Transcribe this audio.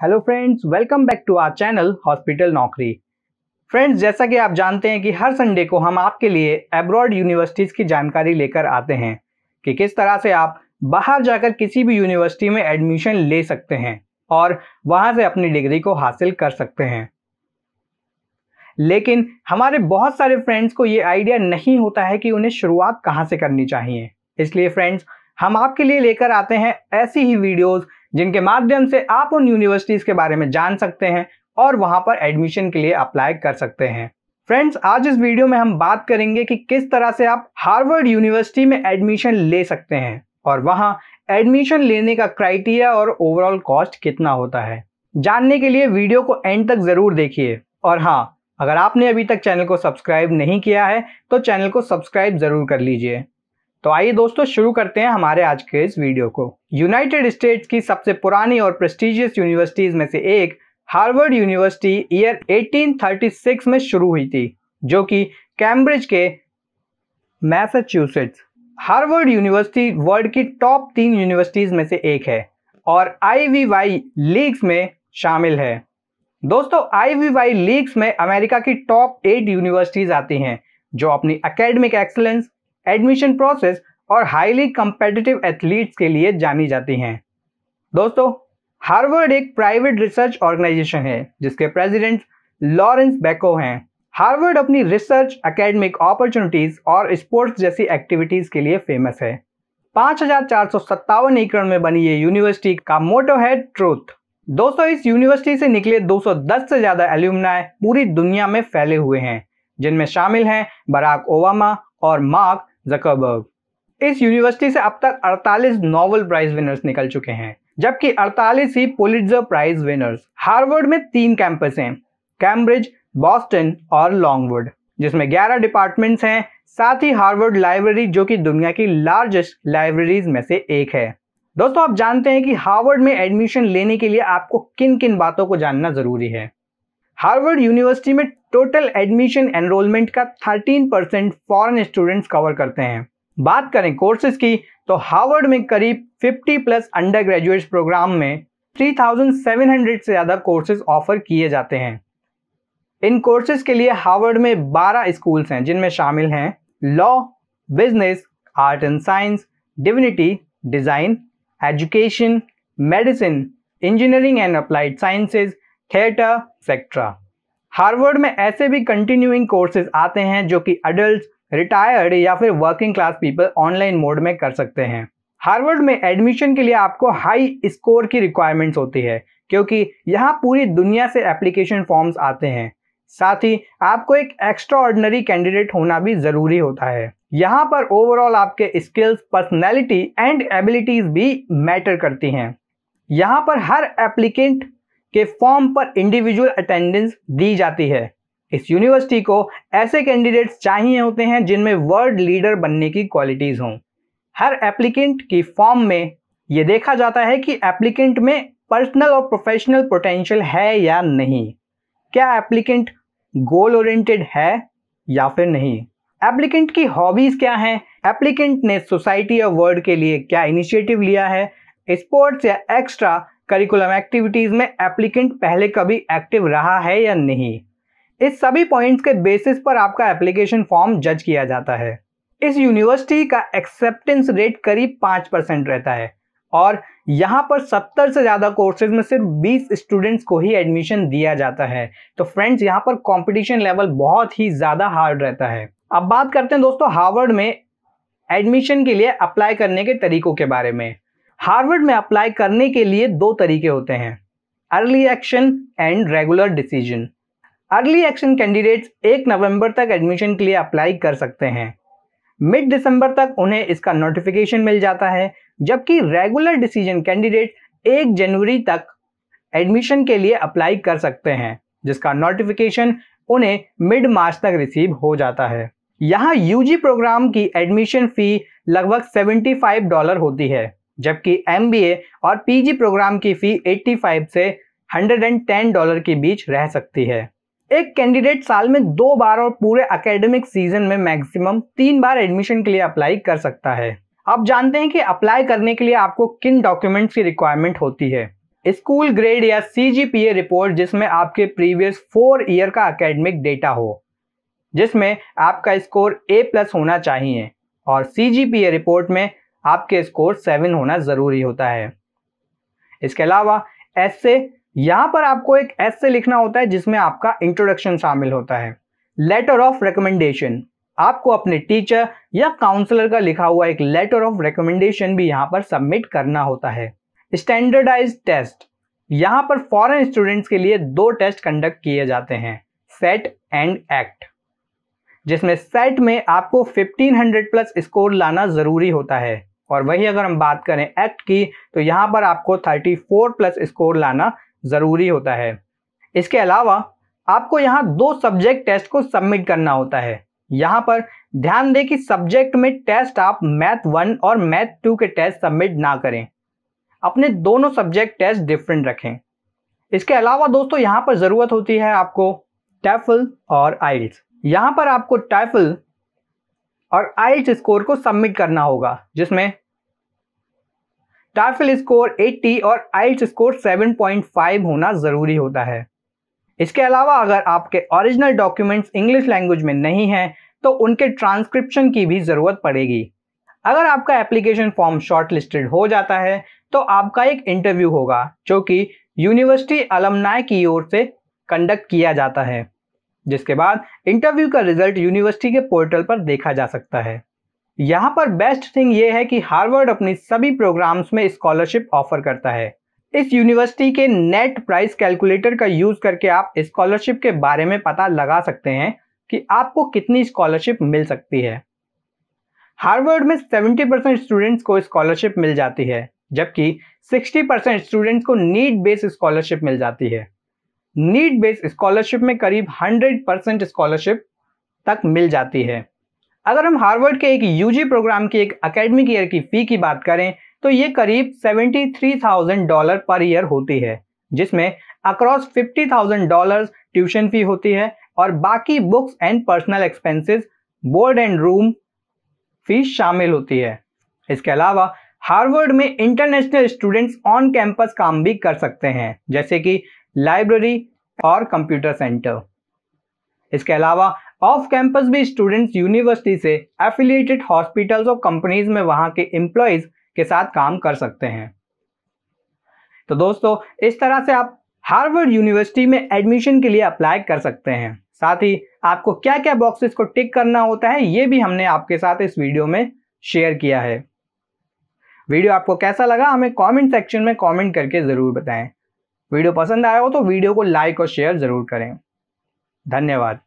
Hello friends welcome back to our channel hospital नौकरी friends जैसा कि आप जानते हैं कि हर संडे को हम आपके लिए एब्रॉड यूनिवर्सिटीज़ की जानकारी लेकर आते हैं कि किस तरह से आप बाहर जाकर किसी भी यूनिवर्सिटी में एडमिशन ले सकते हैं और वहाँ से अपनी डिग्री को हासिल कर सकते हैं। लेकिन हमारे बहुत सारे फ्रेंड्स को ये आइडिया नहीं होता है कि उन्हें शुरुआत कहाँ से करनी चाहिए। इसलिए फ्रेंड्स हम आपके लिए लेकर आते हैं ऐसी ही वीडियोस जिनके माध्यम से आप उन यूनिवर्सिटीज़ के बारे में जान सकते हैं और वहाँ पर एडमिशन के लिए अप्लाई कर सकते हैं। फ्रेंड्स आज इस वीडियो में हम बात करेंगे कि किस तरह से आप हार्वर्ड यूनिवर्सिटी में एडमिशन ले सकते हैं और वहाँ एडमिशन लेने का क्राइटेरिया और ओवरऑल कॉस्ट कितना होता है। जानने के लिए वीडियो को एंड तक ज़रूर देखिए। और हाँ अगर आपने अभी तक चैनल को सब्सक्राइब नहीं किया है तो चैनल को सब्सक्राइब ज़रूर कर लीजिए। तो आइए दोस्तों शुरू करते हैं हमारे आज के इस वीडियो को। यूनाइटेड स्टेट्स की सबसे पुरानी और प्रेस्टिजियस यूनिवर्सिटीज में से एक हार्वर्ड यूनिवर्सिटी ईयर 1836 में शुरू हुई थी, जो कि कैम्ब्रिज के मैसाचुसेट्स हार्वर्ड यूनिवर्सिटी वर्ल्ड की टॉप तीन यूनिवर्सिटीज में से एक है और आई लीग्स में शामिल है। दोस्तों आईवीवाई लीग्स में अमेरिका की टॉप एट यूनिवर्सिटीज आती हैं, जो अपनी एकेडमिक एक्सलेंस एडमिशन प्रोसेस और हाईली कंपेटिटिव एथलीट्स के लिए जानी जाती हैं। दोस्तों हार्वर्ड एक प्राइवेट रिसर्च ऑर्गेनाइजेशन है, जिसके प्रेसिडेंट लॉरेंस बेको हैं। हार्वर्ड अपनी रिसर्च एकेडमिक अपॉर्चुनिटीज़ और स्पोर्ट्स जैसी एक्टिविटीज़ के लिए फ़ेमस है। पाँच एकड़ में बनी ये यूनिवर्सिटी का मोटो है ट्रूथ दोस्तों, इस यूनिवर्सिटी से निकले 210 से ज़्यादा एल्यूमनाय पूरी दुनिया में फैले हुए हैं, जिनमें शामिल हैं बराक ओबामा और मार्क जकरबर्ग इस यूनिवर्सिटी से अब तक 48 नोबेल प्राइज विनर्स निकल चुके हैं, जबकि 48 ही पुलिट्जर प्राइज विनर्स हार्वर्ड में तीन कैंपस हैं कैम्ब्रिज बॉस्टन और लॉन्गवुड जिसमें 11 डिपार्टमेंट्स हैं, साथ ही हार्वर्ड लाइब्रेरी जो कि दुनिया की लार्जेस्ट लाइब्रेरीज में से एक है। दोस्तों, आप जानते हैं कि हार्वर्ड में एडमिशन लेने के लिए आपको किन किन बातों को जानना ज़रूरी है। हार्वर्ड यूनिवर्सिटी में टोटल एडमिशन एनरोलमेंट का 13 परसेंट फॉरन स्टूडेंट्स कवर करते हैं। बात करें कोर्सेज की तो हार्वर्ड में करीब 50 प्लस अंडर ग्रेजुएट प्रोग्राम में 3,700 से ज़्यादा कोर्सेज ऑफ़र किए जाते हैं। इन कोर्सेज के लिए हार्वर्ड में 12 स्कूल्स हैं जिनमें शामिल हैं law business art and science divinity design education medicine engineering and applied sciences theatre सेक्ट्रा Harvard में ऐसे भी कंटिन्यूइंग कोर्सेज आते हैं जो कि अडल्ट रिटायर्ड या फिर working class people online mode में कर सकते हैं। हार्वर्ड में एडमिशन के लिए आपको हाई स्कोर की रिक्वायरमेंट्स होती है, क्योंकि यहाँ पूरी दुनिया से एप्लीकेशन फॉर्म्स आते हैं। साथ ही आपको एक एक्स्ट्रा ऑर्डनरी कैंडिडेट होना भी ज़रूरी होता है। यहाँ पर ओवरऑल आपके स्किल्स पर्सनैलिटी एंड एबिलिटीज भी मैटर करती हैं। यहाँ पर हर एप्लीकेंट के फॉर्म पर इंडिविजुअल अटेंडेंस दी जाती है। इस यूनिवर्सिटी को ऐसे कैंडिडेट्स चाहिए होते हैं जिनमें वर्ल्ड लीडर बनने की क्वालिटीज़ हों। हर एप्लीकेंट की फॉर्म में ये देखा जाता है कि एप्लीकेंट में पर्सनल और प्रोफेशनल पोटेंशियल है या नहीं। क्या एप्लीकेंट गोल ओरिएंटेड है या फिर नहीं? एप्लीकेंट की हॉबीज क्या हैं? एप्लीकेंट ने सोसाइटी ऑफ़ वर्ल्ड के लिए क्या इनिशिएटिव लिया है? स्पोर्ट्स या एक्स्ट्रा करिकुलम एक्टिविटीज़ में एप्लीकेंट पहले कभी एक्टिव रहा है या नहीं। इस सभी पॉइंट्स के बेसिस पर आपका एप्लीकेशन फॉर्म जज किया जाता है। इस यूनिवर्सिटी का एक्सेप्टेंस रेट करीब पाँच परसेंट रहता है और यहाँ पर सत्तर से ज़्यादा कोर्सेज में सिर्फ़ बीस स्टूडेंट्स को ही एडमिशन दिया जाता है। तो फ्रेंड्स यहाँ पर कंपटीशन लेवल बहुत ही ज़्यादा हार्ड रहता है। अब बात करते हैं दोस्तों हार्वर्ड में एडमिशन के लिए अप्लाई करने के तरीकों के बारे में। हार्वर्ड में अप्लाई करने के लिए दो तरीके होते हैं, early action and regular decision. Early action candidates एक नवंबर तक एडमिशन के लिए अप्लाई कर सकते हैं। मिड दिसंबर तक उन्हें इसका नोटिफिकेशन मिल जाता है, जबकि रेगुलर डिसीज़न कैंडिडेट एक जनवरी तक एडमिशन के लिए अप्लाई कर सकते हैं, जिसका नोटिफिकेशन उन्हें मिड मार्च तक रिसीव हो जाता है। यहाँ यूजी प्रोग्राम की एडमिशन फ़ी लगभग 75 डॉलर होती है। जबकि एमबीए और पीजी प्रोग्राम की फ़ी 85 से 110 डॉलर के बीच रह सकती है। एक कैंडिडेट साल में दो बार और पूरे एकेडमिक सीज़न में मैक्सिमम तीन बार एडमिशन के लिए अप्लाई कर सकता है। आप जानते हैं कि अप्लाई करने के लिए आपको किन डॉक्यूमेंट्स की रिक्वायरमेंट होती है? स्कूल ग्रेड या सीजीपीए रिपोर्ट जिसमें आपके प्रीवियस फोर ईयर का अकेडमिक डेटा हो, जिसमें आपका स्कोर ए प्लस होना चाहिए और सीजीपीए रिपोर्ट में आपके स्कोर सेवन होना ज़रूरी होता है। इसके अलावा एस से यहाँ पर आपको एक एस से लिखना होता है, जिसमें आपका इंट्रोडक्शन शामिल होता है। लेटर ऑफ़ रिकमेंडेशन आपको अपने टीचर या काउंसलर का लिखा हुआ एक लेटर ऑफ़ रिकमेंडेशन भी यहाँ पर सबमिट करना होता है। स्टैंडर्डाइज टेस्ट यहाँ पर फॉरेन स्टूडेंट्स के लिए दो टेस्ट कंडक्ट किए जाते हैं सेट एंड एक्ट जिसमें सेट में आपको 1500 प्लस स्कोर लाना ज़रूरी होता है। और वही अगर हम बात करें एक्ट की तो यहाँ पर आपको 34 प्लस स्कोर लाना ज़रूरी होता है। इसके अलावा आपको यहाँ दो सब्जेक्ट टेस्ट को सबमिट करना होता है। यहाँ पर ध्यान दें कि सब्जेक्ट में टेस्ट आप मैथ वन और मैथ टू के टेस्ट सबमिट ना करें। अपने दोनों सब्जेक्ट टेस्ट डिफरेंट रखें। इसके अलावा दोस्तों, यहाँ पर ज़रूरत होती है आपको टेफल और आइल्स यहाँ पर आपको टाइफल और आइल्स स्कोर को सबमिट करना होगा, जिसमें टाइफल स्कोर 80 और आइल्स स्कोर 7.5 होना ज़रूरी होता है। इसके अलावा अगर आपके ओरिजिनल डॉक्यूमेंट्स इंग्लिश लैंग्वेज में नहीं हैं तो उनके ट्रांसक्रिप्शन की भी ज़रूरत पड़ेगी। अगर आपका एप्लीकेशन फॉर्म शॉर्ट लिस्टेड हो जाता है तो आपका एक इंटरव्यू होगा, जो कि यूनिवर्सिटी अलमनाय की ओर से कंडक्ट किया जाता है, जिसके बाद इंटरव्यू का रिज़ल्ट यूनिवर्सिटी के पोर्टल पर देखा जा सकता है। यहाँ पर बेस्ट थिंग ये है कि हार्वर्ड अपनी सभी प्रोग्राम्स में स्कॉलरशिप ऑफ़र करता है। इस यूनिवर्सिटी के नेट प्राइस कैलकुलेटर का यूज़ करके आप स्कॉलरशिप के बारे में पता लगा सकते हैं कि आपको कितनी स्कॉलरशिप मिल सकती है। हार्वर्ड में 70 परसेंट स्टूडेंट्स को स्कॉलरशिप मिल जाती है, जबकि 60 परसेंट स्टूडेंट्स को नीट बेस्ड स्कॉलरशिप मिल जाती है। नीट बेस्ड स्कॉलरशिप में करीब 100 परसेंट स्कॉलरशिप तक मिल जाती है। अगर हम हार्वर्ड के एक यूजी प्रोग्राम की एक अकेडमिक ईयर की फ़ी की बात करें तो ये करीब 73,000 डॉलर पर ईयर होती है जिसमें अक्रॉस 50,000 डॉलर ट्यूशन फ़ी होती है और बाकी books and personal expenses board and room fees शामिल होती है। इसके अलावा हार्वर्ड में इंटरनेशनल स्टूडेंट्स ऑन कैंपस काम भी कर सकते हैं जैसे कि लाइब्रेरी और कंप्यूटर सेंटर इसके अलावा ऑफ़ कैंपस भी स्टूडेंट्स यूनिवर्सिटी से एफिलिएटेड हॉस्पिटल्स और कंपनीज़ में वहाँ के एम्प्लॉयज़ के साथ काम कर सकते हैं। तो दोस्तों, इस तरह से आप हार्वर्ड यूनिवर्सिटी में एडमिशन के लिए अप्लाई कर सकते हैं। साथ ही आपको क्या क्या बॉक्सेस को टिक करना होता है, ये भी हमने आपके साथ इस वीडियो में शेयर किया है। वीडियो आपको कैसा लगा, हमें कमेंट सेक्शन में कमेंट करके ज़रूर बताएँ। वीडियो पसंद आया हो तो वीडियो को लाइक और शेयर ज़रूर करें। धन्यवाद।